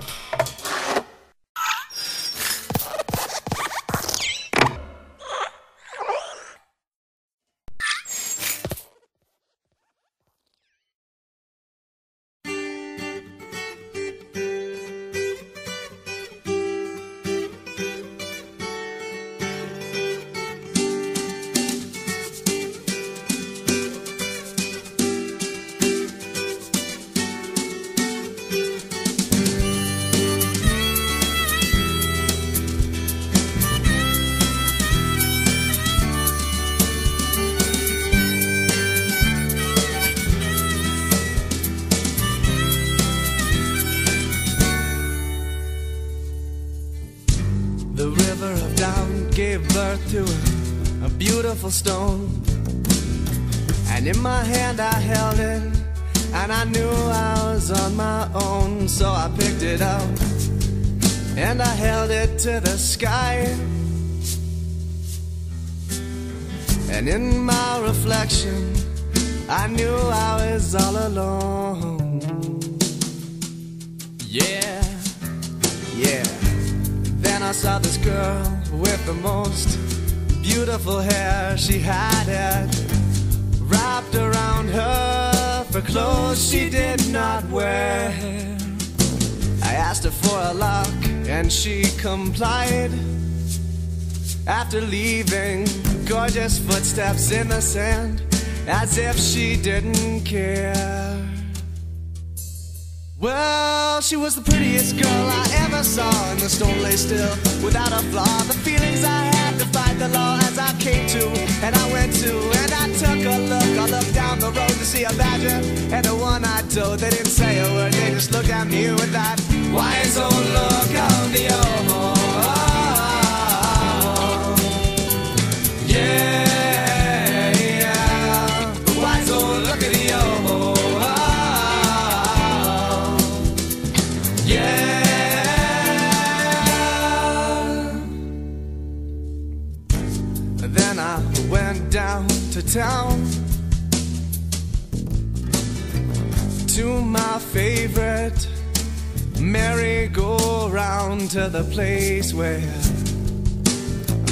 you river of doubt gave birth to a, a beautiful stone. And in my hand I held it, and I knew I was on my own. So I picked it up, and I held it to the sky. And in my reflection, I knew I was all alone. Yeah. I saw this girl with the most beautiful hair. She had it wrapped around her for clothes she did not wear. I asked her for a lock and she complied. After leaving, gorgeous footsteps in the sand, as if she didn't care. Well, she was the prettiest girl I ever saw, in the lay still without a flaw. The feelings I had to fight the law as I came to, and I went to, and I took a look. I looked down the road to see a badger, and the one I told, they didn't say a word, they just looked at me with that wise old look of the old. Then I went down to town to my favorite merry-go-round to the place where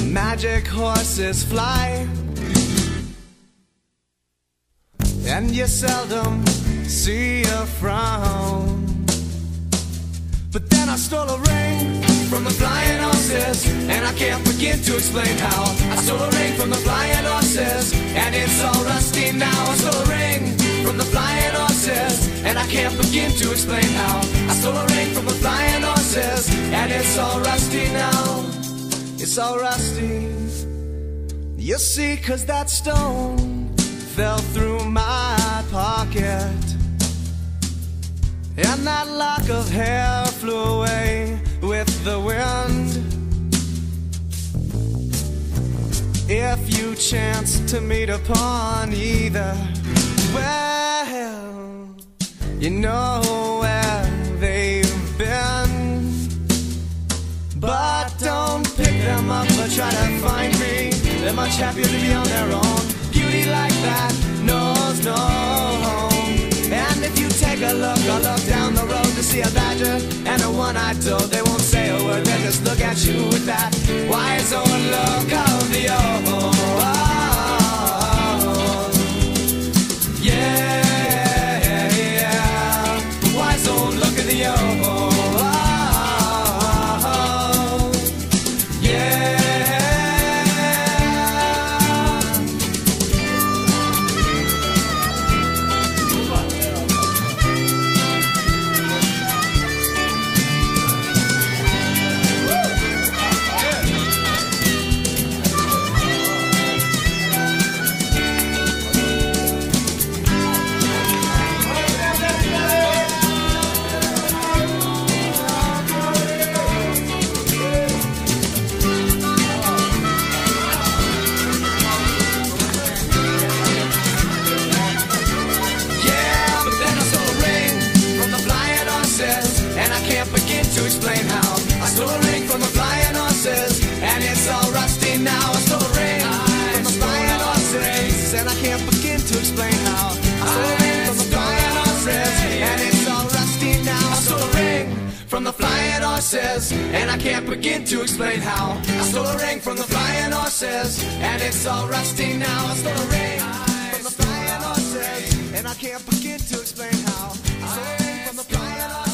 magic horses fly. And you seldom see a frown. But then I stole a ring from the flying horses, and I can't begin to explain how. I stole a ring from the flying horses, and it's all rusty now. I stole a ring from the flying horses, and I can't begin to explain how. I stole a ring from the flying horses, and it's all rusty now. It's all rusty. You see, cause that stone fell through my pocket. And that lock of hair flew away the wind. If you chance to meet upon either, well, you know where they've been. But don't pick them up or try to find me. They're much happier to be on their own. Beauty like that knows no home. And if you take a look or look down the road to see a badger and a one-eyed toad, they just look at you with that wise old look of the old. To explain how. I stole a ring from the flying horses, and it's all rusty now. I stole a ring from the flying horses, and I can't begin to explain how. I stole a ring from the flying horses, and it's all rusty now. I stole a ring from the flying horses, and I can't begin to explain how. I stole a ring from the flying horses.